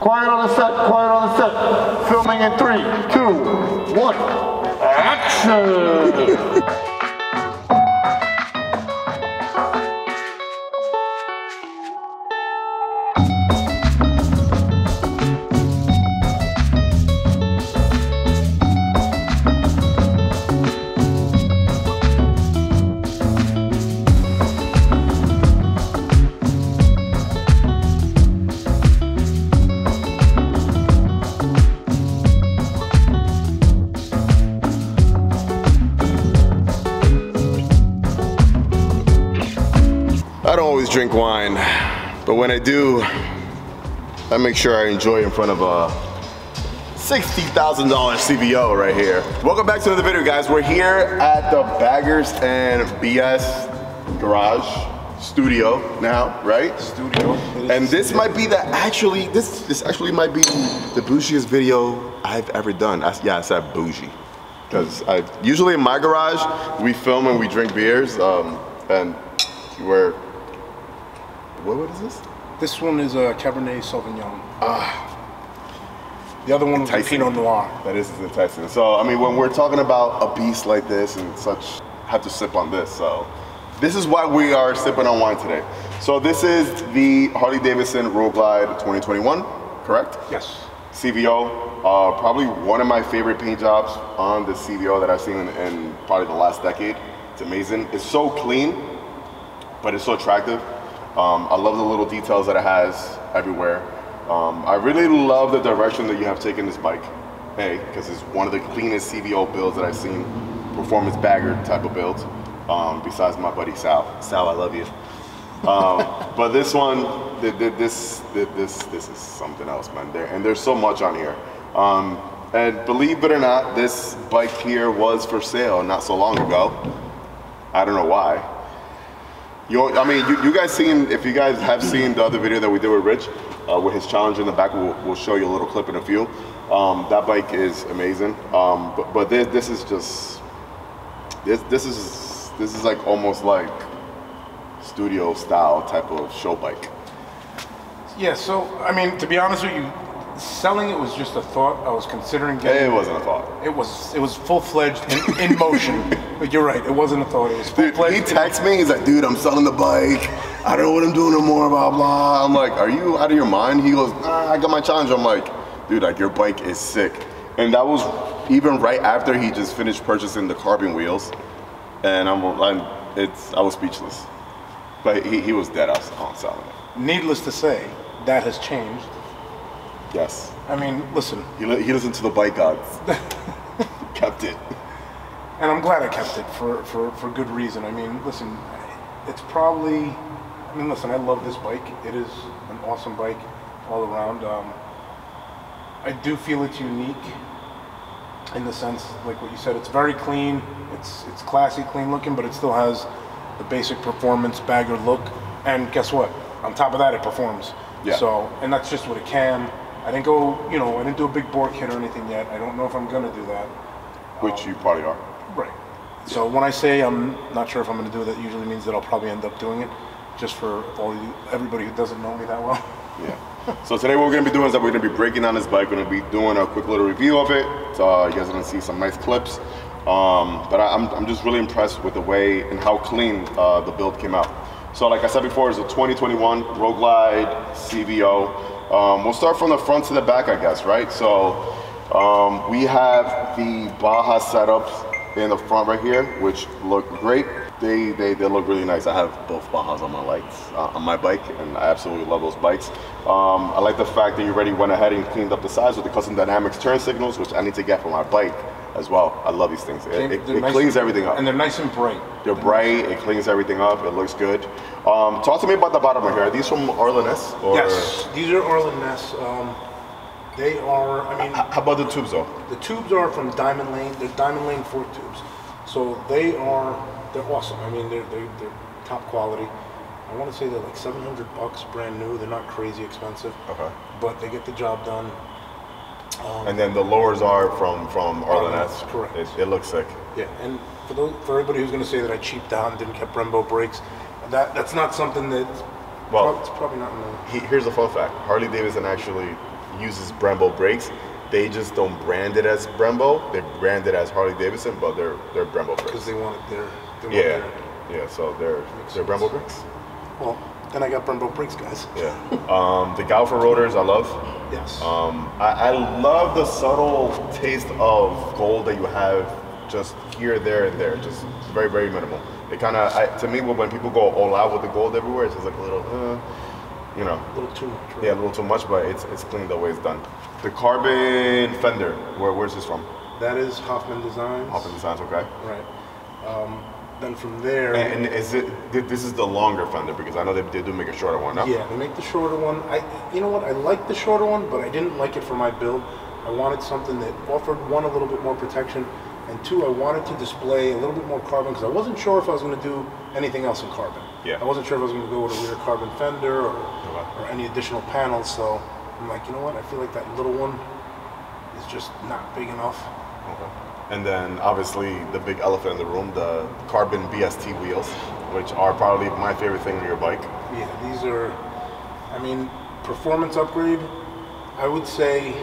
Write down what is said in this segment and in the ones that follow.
Quiet on the set, quiet on the set. Filming in three, two, one. Action! when I do, I make sure I enjoy in front of a $60,000 CVO right here. Welcome back to another video, guys. We're here at the Baggers and BS Garage Studio now, right? Studio. And this might be the actually this this actually might be the bougiest video I've ever done. I, yeah, I said bougie because I usually in my garage we film and we drink beers. Um, and we're what what is this? This one is a Cabernet Sauvignon. Ah. The other one was Enticing. Pinot Noir. That is enticing. So I mean, when we're talking about a beast like this and such, have to sip on this. So this is why we are sipping on wine today. So this is the Harley Davidson Road Glide 2021, correct? Yes. CVO, uh, probably one of my favorite paint jobs on the CVO that I've seen in, in probably the last decade. It's amazing. It's so clean, but it's so attractive. Um, I love the little details that it has everywhere. Um, I really love the direction that you have taken this bike. A, because it's one of the cleanest CVO builds that I've seen, performance bagger type of build. Um, besides my buddy Sal. Sal, I love you. Um, but this one, th- th- this, th- this, this is something else, man. There, and there's so much on here. Um, and believe it or not, this bike here was for sale not so long ago. I don't know why. You, I mean, you, you guys seen, if you guys have seen the other video that we did with Rich, uh, with his challenge in the back, we'll, we'll show you a little clip in a few. Um, that bike is amazing. Um, but but this, this is just, this, this is, this is like almost like studio style type of show bike. Yeah, so, I mean, to be honest with you, selling it was just a thought. I was considering getting. It wasn't a thought. It was it was full fledged in, in motion. but you're right, it wasn't a thought. It was full fledged. he texts me, he's like, dude, I'm selling the bike. I don't know what I'm doing no more, blah, blah. I'm like, are you out of your mind? He goes, nah, I got my challenge. I'm like, dude, like your bike is sick. And that was even right after he just finished purchasing the carbon wheels. And I'm, I'm it's, I was speechless. But he, he was dead on selling it. Needless to say, that has changed. Yes. I mean, listen, He, he listened to the bike gods. Kept it. and I'm glad I kept it for, for, for good reason. I mean, listen, it's probably, I mean, listen, I love this bike. It is an awesome bike all around. Um, I do feel it's unique in the sense, like what you said, it's very clean. It's it's classy, clean looking, but it still has the basic performance bagger look. And guess what? On top of that, it performs. Yeah. So, and that's just with a cam. I didn't go, you know, I didn't do a big bore kit or anything yet. I don't know if I'm gonna do that. Which you probably are. Right. So when I say I'm not sure if I'm going to do it, that usually means that I'll probably end up doing it, just for all you, everybody who doesn't know me that well. Yeah. So today what we're gonna be doing is that we're gonna be breaking down this bike. We're gonna be doing a quick little review of it. So uh, you guys are gonna see some nice clips. Um, but I, I'm, I'm just really impressed with the way and how clean uh, the build came out. So like I said before, it's a 2021 Road Glide CVO. Um, we'll start from the front to the back, I guess, right? So um, we have the Baja setups in the front right here, which look great. They, they, they look really nice. I have both Bajas on my lights, uh, on my bike, and I absolutely love those bikes. Um, I like the fact that you already went ahead and cleaned up the sides with the custom dynamics turn signals, which I need to get for my bike as well. I love these things. It, it, it nice cleans and- everything up. And they're nice and bright. They're bright. It cleans everything up. It looks good. Um, talk to me about the bottom right here. Are these from Arlen Ness? Or Yes, these are Ness. Um, they are, I mean, How about the tubes though? the tubes are from Diamond Lane. They're Diamond Lane fork tubes. So they are, they're awesome. I mean, they're, they're, they're top quality. I want to say they're like 700 bucks brand new. They're not crazy expensive. Okay. But they get the job done. And then the lowers are from from. Arlen Ness, correct. It, it looks sick. Yeah, and for those, for everybody who's going to say that I cheaped out and didn't get Brembo brakes, that that's not something that. Well- it's probably not in the. He, here's a fun fact. Harley Davidson actually uses Brembo brakes. They just don't brand it as Brembo. They brand it as Harley Davidson, but they're they're Brembo Because brakes. they want it there. Yeah, their- yeah. So they're they're sense. Brembo brakes. Well, then I got Brembo brakes, guys. Yeah. Um, the Galfer rotors, I love. Yes. Um, I, I love the subtle taste of gold that you have just here, there, and there. Just very, very minimal. It kind of, to me, when people go all out with the gold everywhere, it's just like a little, uh, you know, a little too much. Right? yeah, a little too much, but it's it's clean the way it's done. The carbon fender, where, where's this from? That is Hofmann Designs. Hofmann Designs, okay. Right. Um, then from there. And, and is it, this is the longer fender because I know they, they do make a shorter one, no? Yeah, they make the shorter one. I, you know what? I like the shorter one, but I didn't like it for my build. I wanted something that offered one a little bit more protection, and two, I wanted to display a little bit more carbon because I wasn't sure if I was going to do anything else in carbon. Yeah. I wasn't sure if I was going to go with a rear carbon fender or, oh, or any additional panels. So I'm like, you know what? I feel like that little one is just not big enough. Okay. And then obviously the big elephant in the room, the carbon BST wheels, which are probably my favorite thing on your bike. Yeah, these are, I mean, performance upgrade, I would say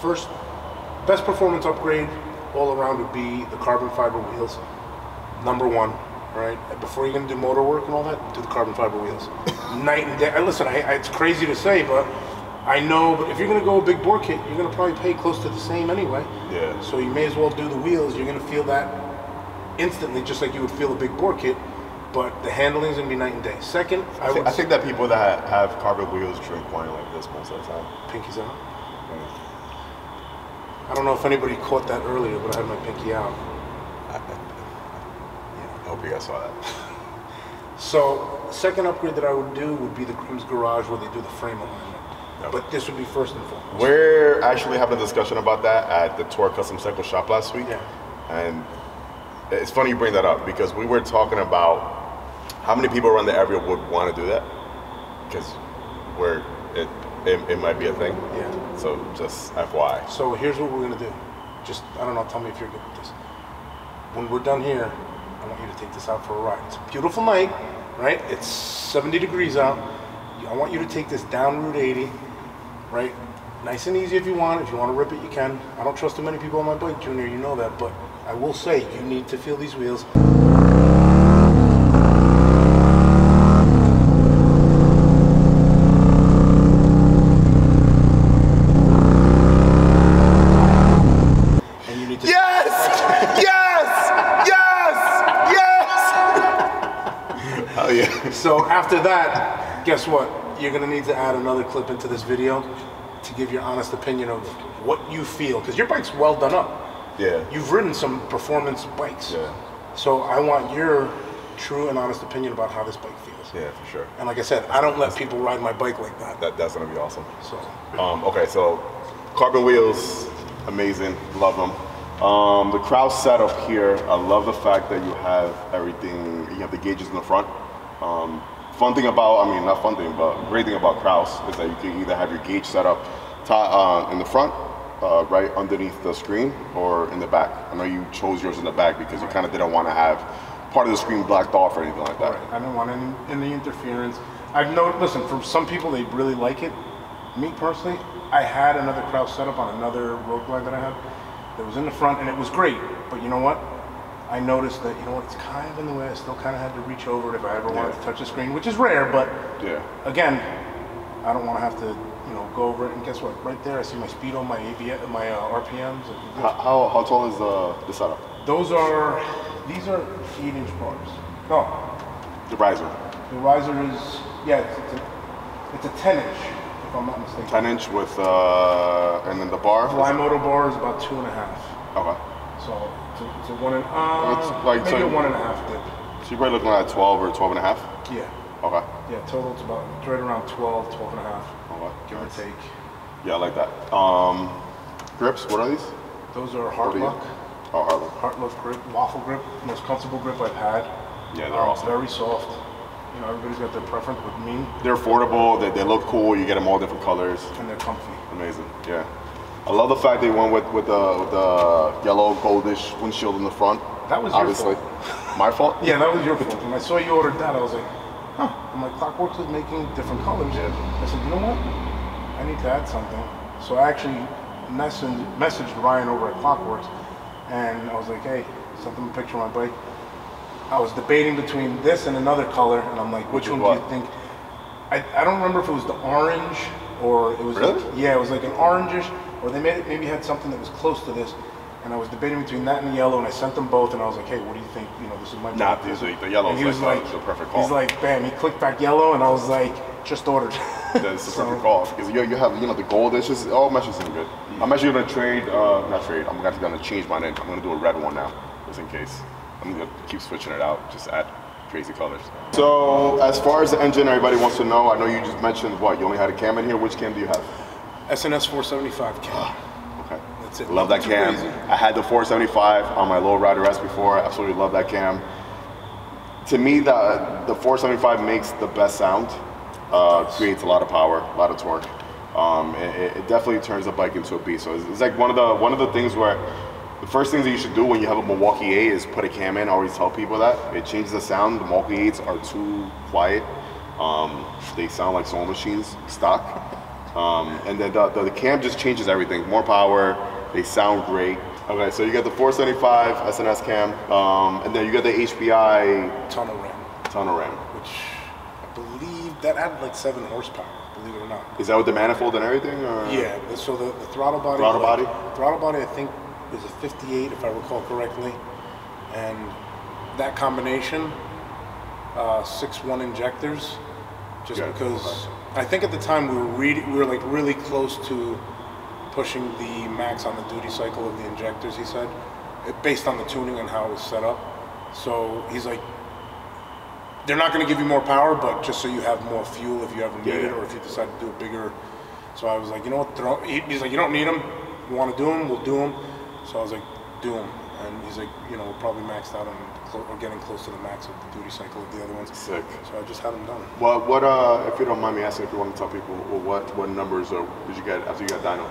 first, best performance upgrade all around would be the carbon fiber wheels. Number one, right? Before you're gonna do motor work and all that, do the carbon fiber wheels. Night and day. Listen, I, I, it's crazy to say, but I know, but if you're gonna go a big bore kit, you're gonna probably pay close to the same anyway. Yeah. So you may as well do the wheels. You're gonna feel that instantly, just like you would feel a big bore kit. But the handling is gonna be night and day. Second, I, I, would think, I think that people that have carbon wheels drink wine like this most of the time. pinkies out. I don't know if anybody caught that earlier, but I had my pinky out. I hope you guys saw that. So, second upgrade that I would do would be the Grimm's Garage where they do the frame alignment. But this would be first and foremost. We're actually having a discussion about that at the Tour Custom Cycle Shop last week. Yeah. And it's funny you bring that up because we were talking about how many people around the area would want to do that because we're it, it, it might be a thing. Yeah. So just FYI. So here's what we're gonna do. Just I don't know. Tell me if you're good with this. When we're done here, I want you to take this out for a ride. It's a beautiful night, right? It's 70 degrees out. I want you to take this down Route 80, right? Nice and easy if you want. If you want to rip it, you can. I don't trust too many people on my bike, Junior. You know that, but I will say you need to feel these wheels. And you need to. Yes! yes! Yes! Yes! Oh yeah. So after that, guess what? You're gonna need to add another clip into this video to give your honest opinion of what you feel, because your bike's well done up. Yeah. You've ridden some performance bikes. Yeah. So I want your true and honest opinion about how this bike feels. Yeah, for sure. And like I said, I don't let people ride my bike like that. That, that's gonna be awesome. So Um, okay, so carbon wheels, amazing, love them. Um, the Kraus setup here, I love the fact that you have everything, you have the gauges in the front. Um, fun thing about, I mean, not fun thing, but great thing about Kraus is that you can either have your gauge set up uh, in the front, uh, right underneath the screen, or in the back. I know you chose yours in the back because you kind of didn't want to have part of the screen blacked off or anything like that. Right. I didn't want any, any interference. I've known, listen, for some people, they really like it. Me personally, I had another Kraus setup on another road glide that I had that was in the front, and it was great. But you know what? I noticed that, you know what, it's kind of in the way. I still kind of had to reach over it if I ever wanted Yeah. to touch the screen, which is rare, but Yeah. again, I don't want to have to, you know, go over it. And guess what? Right there, I see my speedo, my ABS, my uh, RPMs. How, how, how tall is the, the setup? Those are, these are eight inch bars. No, The riser. The riser is, yeah, it's, it's, a, it's a 10 inch, if I'm not mistaken. 10 inch with, uh, and then the bar? Fly motor bar is about two and a half. Okay. So it's a, one and, uh, It's like maybe so- a one and a half dip. So you're probably looking at 12 or 12 and a half? Yeah, Okay. yeah, total it's about, it's right around 12, 12 and a half, Okay. give or take. Yeah, I like that. Um, grips, what are these? Those are What are you- Heartlock, Oh, Harley. Heartlock grip, waffle grip, most comfortable grip I've had. Yeah, they're Um, awesome. Very soft. You know, everybody's got their preference with me, They're affordable, they, they look cool, you get them all different colors. and they're comfy. Amazing, yeah. I love the fact they went with, with, the, with the yellow goldish windshield in the front. That was your Obviously. fault. My fault? Yeah, that was your fault. When I saw you ordered that, I was like, huh. I'm like, Klock Werks is making different colors. Yeah. I said, you know what? I need to add something. So I actually messaged, messaged Ryan over at Klock Werks, and I was like, hey, sent him a picture of my bike. I was debating between this and another color, and I'm like, which is one what? do you think? I, I don't remember if it was the orange or it was Really? like, yeah, it was like an orangish, or they made maybe had something that was close to this. And I was debating between that and the yellow, and I sent them both, and I was like, "Hey, what do you think? You know, this is my these This is-" the yellow And he was like the- perfect He's like, bam! He clicked back yellow, and I was like, just ordered. That's the So- perfect call because you, you have you know the gold. It's just all meshes in good. I'm actually gonna trade, uh, not trade. I'm actually gonna change mine. in. I'm gonna do a red one now, just in case. I'm gonna keep switching it out. Just add crazy colors. So as far as the engine, everybody wants to know. I know you just mentioned what you only had a cam in here. Which cam do you have? S&S 475 cam. Okay. That's it. Love that cam. crazy. I had the 475 on my low rider S before. Absolutely love that cam. To me, the the 475 makes the best sound. Uh, creates a lot of power, a lot of torque. Um, it, it definitely turns the bike into a beast. So it's, it's like one of the one of the things where the first things that you should do when you have a Milwaukee 8 is put a cam in. I always tell people that it changes the sound. The Milwaukee 8s are too quiet. Um, they sound like soul machines stock. Um, and then the, the, the cam just changes everything. More power. They sound great. Okay, so you got the 475 S&S cam, um, and then you got the HPI Tunnel ram, tunnel ram. which I believe that had like seven horsepower. Believe it or not. Is that with the manifold and everything? Or? Yeah. So the, the throttle body. Throttle like- body? Throttle body, I think, is a 58, if I recall correctly, and that combination, uh, six one injectors, just Yeah, because I think at the time we were really, we were like really close to pushing the max on the duty cycle of the injectors. He said, eh, based on the tuning and how it was set up. So he's like, they're not going to give you more power, but just so you have more fuel if you ever need Yeah, it, or if you decide to do a bigger. So I was like, you know what? Throw, he's like, you don't need them. You want to do them? We'll do them. So I was like, do them. And he's like, you know, we're probably maxed out on or getting close to the max of the duty cycle of the other ones. Sick. So I just had them done. Well, what, uh, if you don't mind me asking, if you want to tell people, well, what, what numbers or did you get after you got dyno?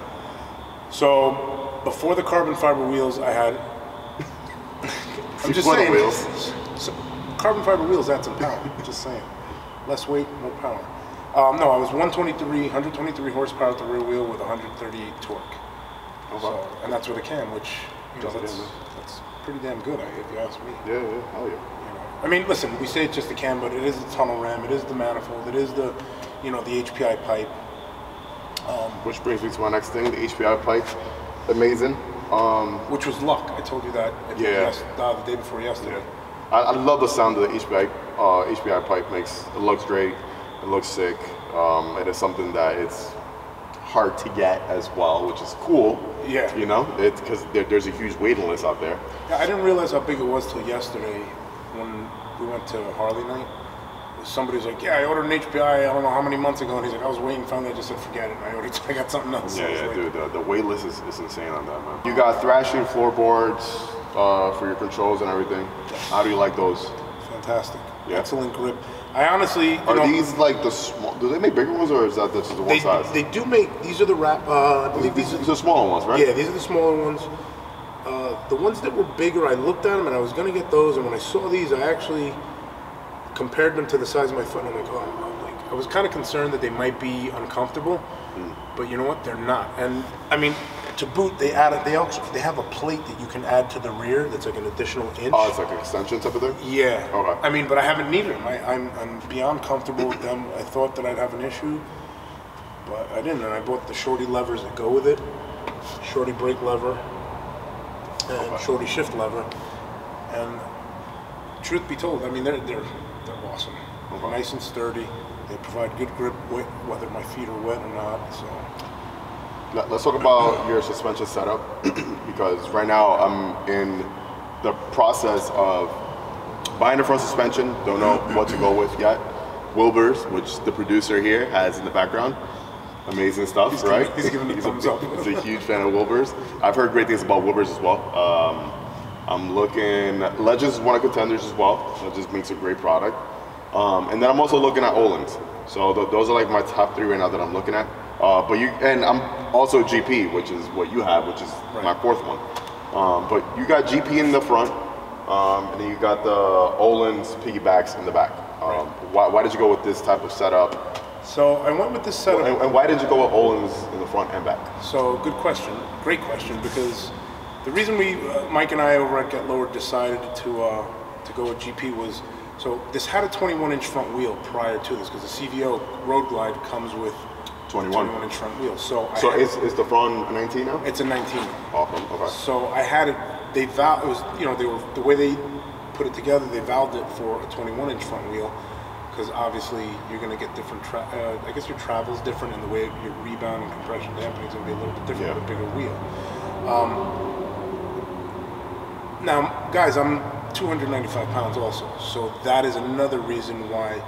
So before the carbon fiber wheels, I had. I'm just saying. wheels. So, carbon fiber wheels add some power. just saying. Less weight, more power. Um, no, I was 123, 123 horsepower at the rear wheel with 138 torque. So, and that's with a cam, which you know Just that's, a cam, that's pretty damn good, if you ask me. Yeah, yeah, hell yeah. You know, I mean, listen, we say it's just a cam, but it is the tunnel ram, it is the manifold, it is the, you know, the HPI pipe. Which brings me to my next thing, the HPI pipe. Amazing. Um, Which was luck. I told you that Yeah. yes, uh, the day before yesterday. I, I love the sound of the HPI, uh, HPI pipe makes. It looks great. It looks sick. Um, it is something that it's hard to get as well, which is cool. Yeah. You know, it's because there, there's a huge waiting list out there. Yeah, I didn't realize how big it was till yesterday when we went to Harley night. Somebody was like, "Yeah, I ordered an HPI. I don't know how many months ago," and he's like, "I was waiting. Finally, I just said, forget it. I ordered. I got something else." Yeah, yeah, like, dude. The, the wait list is, is insane on that, man. You got Thrashin floorboards uh, for your controls and everything. How do you like those? Fantastic. Yeah. Excellent grip. I honestly, you Are know, these like the small? Do they make bigger ones or is that just the one they, size? they do make these are the wrap. Uh, I believe these, these are these are smaller ones, right? Yeah, these are the smaller ones. Uh, the ones that were bigger, I looked at them and I was gonna get those. And when I saw these, I actually compared them to the size of my foot. And I'm like, oh, like, I was kind of concerned that they might be uncomfortable, but you know what? They're not. And I mean, to boot, they added. They also they have a plate that you can add to the rear. That's like an additional inch. Oh, it's like an extension type of thing. Yeah. Okay. I mean, but I haven't needed them. I, I'm, I'm beyond comfortable with them. I thought that I'd have an issue, but I didn't. And I bought the shorty levers that go with it. Shorty brake lever and shorty shift lever. And truth be told, I mean, they're, they're, they're awesome. Okay. Nice and sturdy. They provide good grip whether my feet are wet or not. So Let- Let's talk about your suspension setup because right now I'm in the process of buying a front suspension. Don't know what to go with yet. Wilbers, which the producer here has in the background. Amazing stuff, He's right? giving- he's giving the a thumbs big- up. He's a huge fan of Wilbers. I've heard great things about Wilbers as well. Um, I'm looking. Legends is one of contenders as well. Legends makes a great product. Um, and then I'm also looking at Öhlins. So th- those are like my top three right now that I'm looking at. Uh, but you and I'm also GP, which is what you have, which is my fourth one. Um, but you got GP in the front, um, and then you got the Öhlins piggybacks in the back. Um, why, why did you go with this type of setup? So I went with this setup. And, and why did you go with Öhlins in the front and back? So good question, great question. Because the reason we, uh, Mike and I over at Get Lowered decided to uh, to go with GP was so this had a 21 inch front wheel prior to this because the CVO Road Glide comes with 21. 21 inch front wheel. So I So had- is, is the front 19 now? it's a 19. Awesome. Okay. So I had it. They valved it was you know they were the way they put it together. They valved it for a 21 inch front wheel because obviously you're going to get different. Tra- uh, I guess your travel's different and the way your rebound and compression dampening is going to be a little bit different with a bigger wheel. Um, now, guys, I'm 295 pounds also, so that is another reason why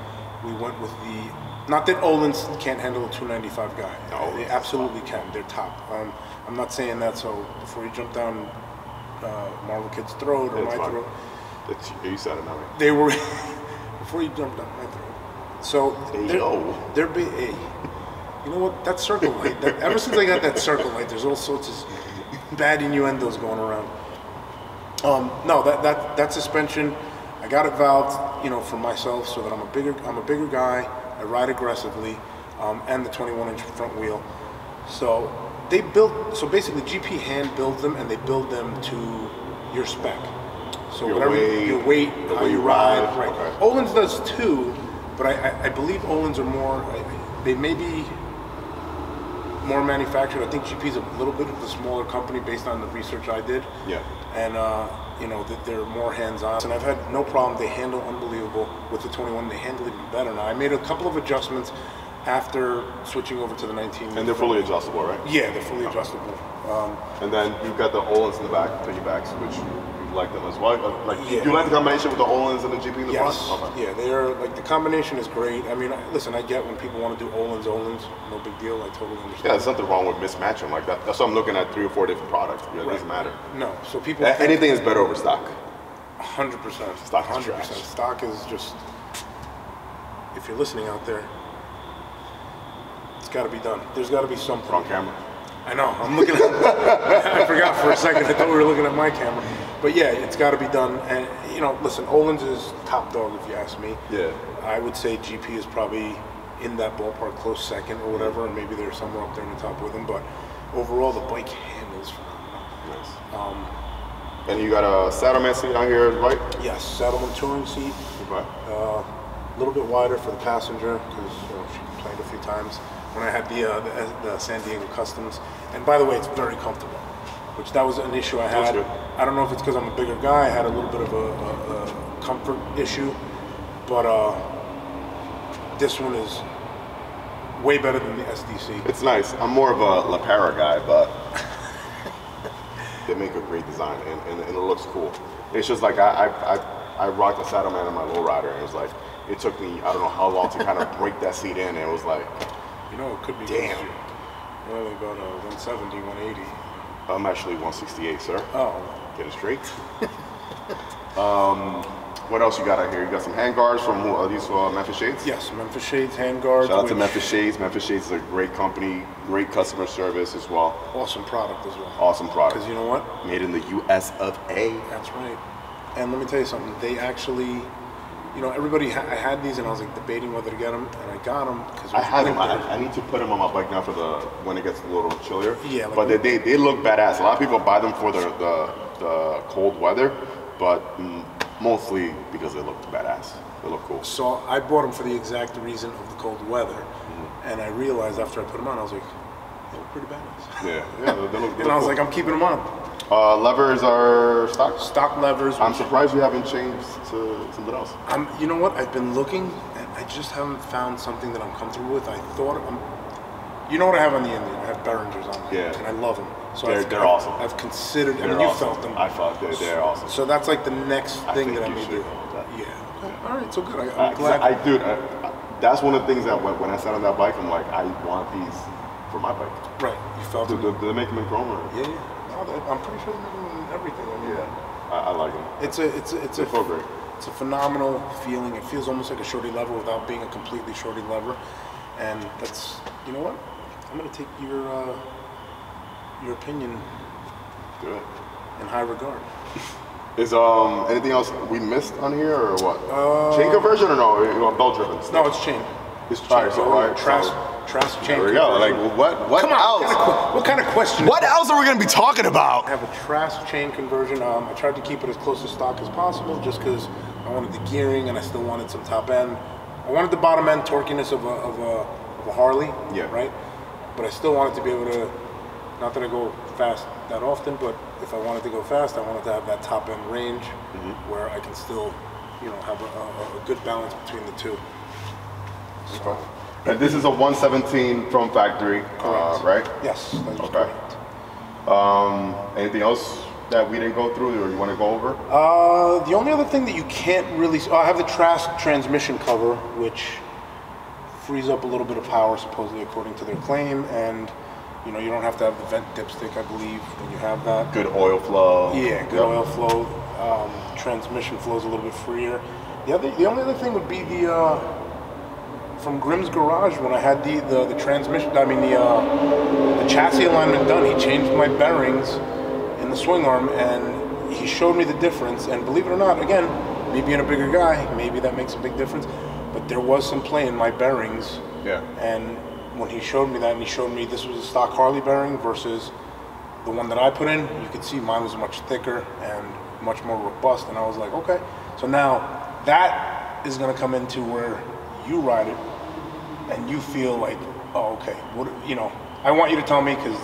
we went with the. Not that Öhlins can't handle a 295 guy. No, they absolutely can. They're top. Um, I'm not saying that so before you jump down uh, Marvel Kid's throat or It's my fine. throat, It's, you said it, not me. they were before you jump down my throat. So Hey, they're, yo. they're big. Hey, you know what? That circle light. That, ever since I got that circle light, there's all sorts of bad innuendos going around. Um, no, that, that that suspension, I got it valved, you know, for myself so that I'm a bigger I'm a bigger guy. I ride aggressively, um, and the 21 inch front wheel. So they built. So basically, GP hand builds them, and they build them to your spec. So Your whatever weight, your weight, the how way you ride, ride, right? okay. Öhlins does too, but I, I, I believe Öhlins are more. I- They may be more manufactured. I think GP's a little bit of a smaller company based on the research I did. Yeah. And uh, you know that they're more hands-on. And I've had no problem. They handle unbelievable with the 21. They handle even better now. I made a couple of adjustments after switching over to the 19. And they're fully adjustable, right? Yeah, they're fully adjustable. Um, And then you've got the Öhlins in the back, piggybacks, which like them as well. Uh, Like, Yeah. you like the combination with the Öhlins and the GP in the Yes. front? Okay. Yeah, they're like the combination is great. I mean, listen, I get when people want to do Öhlins, Öhlins, no big deal. I totally understand. Yeah, there's nothing wrong with mismatching like that. That's why I'm looking at three or four different products. It doesn't matter. No, so people. A- Anything is better over stock. Hundred percent. Stock is Hundred trash. Stock is just. If you're listening out there, it's got to be done. There's got to be something. Wrong camera. I know. I'm looking at. I forgot for a second. I thought we were looking at my camera. But yeah, it's got to be done. And you know, listen, Öhlins is top dog if you ask me. Yeah. I would say GP is probably in that ballpark, close second or whatever, and maybe they're somewhere up there in the top with them. But overall, the bike handles phenomenal. Nice. Um, And you got a Saddlemen seat on here, right? yes, Saddlemen touring seat. Okay. Uh, a little bit wider for the passenger because you know, she complained a few times when I had the, uh, the the San Diego Customs. And by the way, it's very comfortable, which that was an issue I That's had. I don't know if it's because I'm a bigger guy. I had a little bit of a, a, a comfort issue, but uh, this one is way better than the SDC. It's nice. I'm more of a Le Pera guy, but they make a great design and, and, and it looks cool. It's just like I I, I, I rocked the Saddlemen in my lowrider and it was like it took me I don't know how long to kind of break that seat in and it was like You know, it could be Damn. Well, about uh, 170, 180. I'm actually 168, sir. Oh, Get it straight. um, what else you got out here? You got some hand guards from who, are these uh, Memphis Shades? yes, Memphis Shades handguards. Shout out to Memphis Shades. Memphis Shades is a great company, great customer service as well. Awesome product as well. Awesome product. Because you know what? Made in the US of A. That's right. And let me tell you something. They actually, you know, everybody. Ha- I had these, and I was like debating whether to get them, and I got them because I have them. I, I need to put them on my bike now for the when it gets a little chillier. Yeah, like but they, they, they look badass. A lot of people buy them for the the, the cold weather, but mostly because they look badass. They look cool. So I bought them for the exact reason of the cold weather, Mm-hmm. and I realized after I put them on, I was like, they look pretty badass. Yeah, yeah, they, they look. They And I was look like, I'm keeping them on. uh, levers are stock. Stock levers. I'm surprised you haven't changed to something else. I'm, you know what? I've been looking, and I just haven't found something that I'm comfortable with. I thought I'm. You know what I have on the Indian? I have Beringers on there, Yeah. and I love them. So They're- I've, they're I've- awesome. I've considered. I They're mean, you awesome. felt them. I felt they're, they're awesome. So that's like the next I thing think that I you may do. go with that. Yeah. All right. So good. I, I, I'm glad. I, dude, I, I- that's one of the things that when, when I sat on that bike, I'm like, I want these for my bike. right. You felt Do, it. do, do they make them in chrome or? Yeah. yeah. No, they- I'm pretty sure they're doing everything. I mean, Yeah, I, I like them. It's a it's a, it's a feel great. it's a phenomenal feeling. It feels almost like a shorty lever without being a completely shorty lever, and that's you know what I'm gonna take your uh, your opinion it. in high regard. Is um anything else we missed on here or what? Uh, Chain conversion or no? You want belt driven? No, it's chain. This All right, so, all right, trash, so- Trask chain. There we go. Like, what, what Come on, else? What kind, of, what kind of question? What else are we gonna be talking about? I have a Trask chain conversion. Um, I tried to keep it as close to stock as possible, just because I wanted the gearing and I still wanted some top end. I wanted the bottom end torquiness of a of a, of a Harley. Yeah. Right. But I still wanted to be able to. Not that I go fast that often, but if I wanted to go fast, I wanted to have that top end range Mm-hmm. where I can still, you know, have a, a, a good balance between the two. So, And this is a 117 from factory, uh, right? yes, Okay. correct. Um, anything else that we didn't go through or you want to go over? Uh, the only other thing that you can't really, oh, I have the Trask transmission cover, which frees up a little bit of power, supposedly according to their claim, and you know you don't have to have the vent dipstick, I believe, when you have that. Good oil flow. Yeah, good Yep. oil flow. Um, transmission flows a little bit freer. The other, the only other thing would be the uh, from Grimm's Garage when I had the the, the transmission. I mean the uh, the chassis alignment done. He changed my bearings in the swing arm, and he showed me the difference. And believe it or not, again, me being a bigger guy, maybe that makes a big difference. But there was some play in my bearings. Yeah. And when he showed me that, and he showed me this was a stock Harley bearing versus the one that I put in, you could see mine was much thicker and much more robust. And I was like, okay. So now that is going to come into where you ride it and you feel like, oh, okay. What you know? I want you to tell me because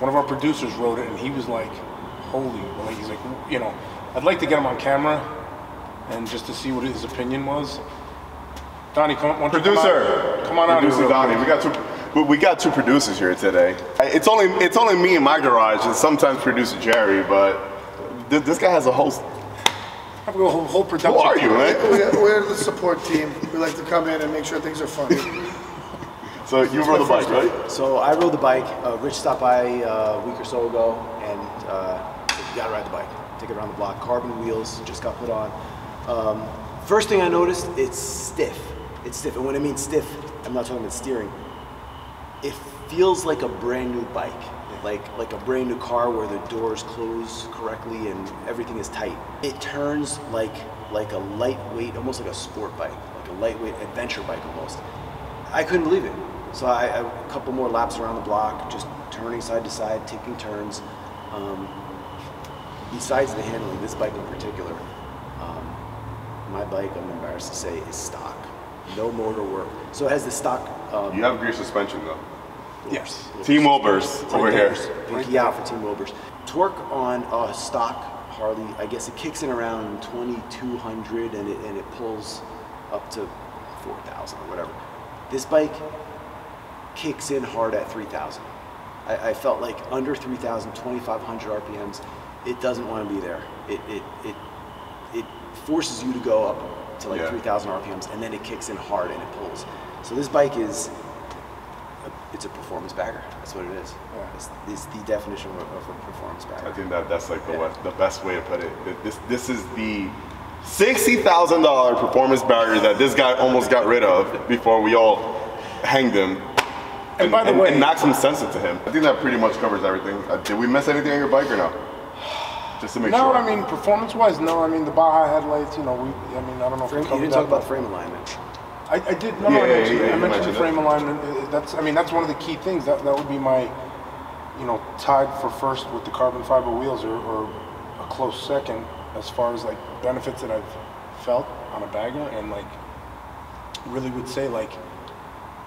one of our producers wrote it and he was like, holy, like he's like, you know, I'd like to get him on camera and just to see what his opinion was. Donnie, come on, come Producer. come on out here Producer Donnie. We got two. We- We got two producers here today. It's only it's only me in my garage and sometimes producer Jerry, but th- this guy has a host. Have a whole, whole production. Who are you, team. man? We're, we're the support team. We like to come in and make sure things are fun. So you rode the bike, right? So I rode the bike. Uh, Rich stopped by uh, a week or so ago, and uh, you gotta ride the bike. Take it around the block. Carbon wheels just got put on. Um, first thing I noticed, it's stiff. It's stiff, and when I mean stiff, I'm not talking about steering. It feels like a brand new bike, like like a brand new car where the doors close correctly and everything is tight. It turns like like a lightweight, almost like a sport bike, like a lightweight adventure bike almost. I couldn't believe it. So I, I a couple more laps around the block, just turning side to side, taking turns. Um, besides the handling, this bike in particular, um, my bike, I'm embarrassed to say, is stock. No motor work. So it has the stock. Um, You have gear suspension though. Yes. Team Wilbers over here. Pinky out for Team Wilbers. Torque on a stock Harley, I guess it kicks in around 2200 and it, and it pulls up to 4000 or whatever. This bike kicks in hard at 3000. I, I felt like under 3000, 2500 RPMs, it doesn't want to be there. It, it, it, it forces you to go up to like Yeah. 3000 RPMs and then it kicks in hard and it pulls. So this bike is it's a performance bagger. That's what it is. It's, it's the definition of a, of a performance bagger. I think that that's like the west, the best way to put it. This this is the sixty thousand dollar performance bagger that this guy almost got rid of before we all hanged him. And by the way- and knocked some sense into him. I think that pretty much covers everything. Uh, did we miss anything on your bike or no? Just to make No, sure. No, I mean performance-wise, no. I mean the Baja headlights. You know, we. I mean, I don't know if we You covered didn't talk about but- frame alignment. I, I did. No, Yeah, no, I yeah, mentioned, yeah, I mentioned mentioned the frame alignment. That's. I mean, that's one of the key things. That that would be my, you know, tied for first with the carbon fiber wheels, or, or a close second as far as like benefits that I've felt on a bagger, and like really would say like,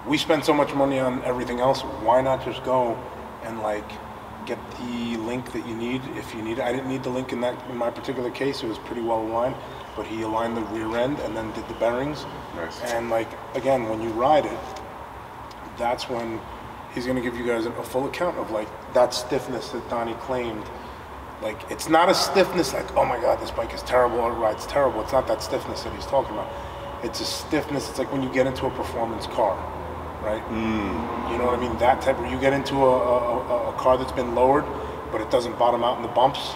we spend so much money on everything else. Why not just go and like get the link that you need if you need it. I didn't need the link in that in my particular case. It was pretty well aligned, but he aligned the rear end and then did the bearings. Nice. And like again, when you ride it, that's when he's gonna give you guys a, full account of like that stiffness that Donnie claimed. Like it's not a stiffness like oh my god this bike is terrible it rides terrible. It's not that stiffness that he's talking about. It's a stiffness. It's like when you get into a performance car, right? You know what I mean? That type where you get into a, a, a, car that's been lowered, but it doesn't bottom out in the bumps.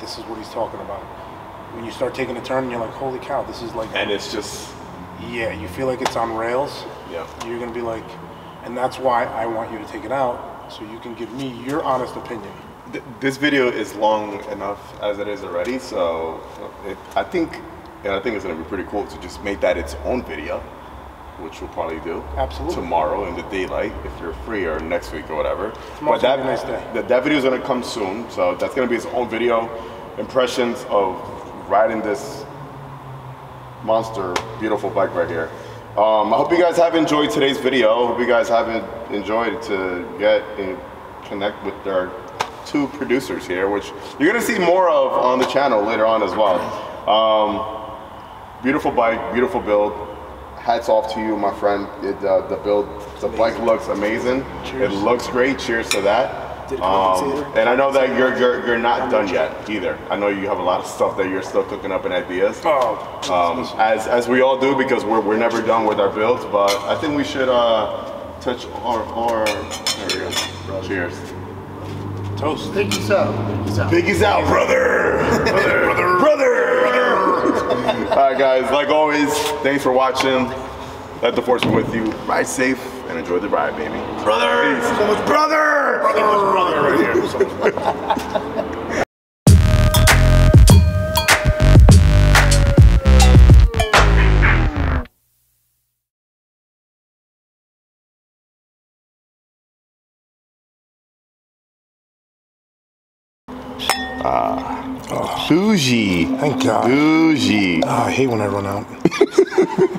This is what he's talking about. When you start taking a turn, and you're like, holy cow, this is like and it's just yeah, you feel like it's on rails. Yeah. You're gonna be like, and that's why I want you to take it out so you can give me your honest opinion. th- this video is long enough as it is already. So it, I think and I think it's gonna be pretty cool to just make that its own video which we'll probably do Absolutely. tomorrow in the daylight if you're free or next week or whatever. Tomorrow's but that, a nice day. That, that video is gonna come soon, so that's gonna be its own video. Impressions of riding this monster, beautiful bike right here. Um, I hope you guys have enjoyed today's video. I hope you guys have enjoyed to get and connect with our two producers here, which you're gonna see more of on the channel later on as well. Um, beautiful bike, beautiful build. Hats off to you, my friend. It, uh, the build, the bike looks amazing. Cheers. It looks great. Cheers to that. Um, and I know that you're, you're you're not done yet either. I know you have a lot of stuff that you're still cooking up and ideas. Oh, Um, as as we all do because we're, we're never done with our builds. But I think we should uh, touch our our. There we go. Cheers. toast. Peace out. Peace out. Biggie's out, brother. Brother. brother. Brother. All right, guys. Like always, thanks for watching. Let the force be with you. Ride safe and enjoy the ride, baby. Brother. So much brother. Brother. So much brother right here. So much brother. Bougie. Thank God. Bougie. Ah, I hate when I run out.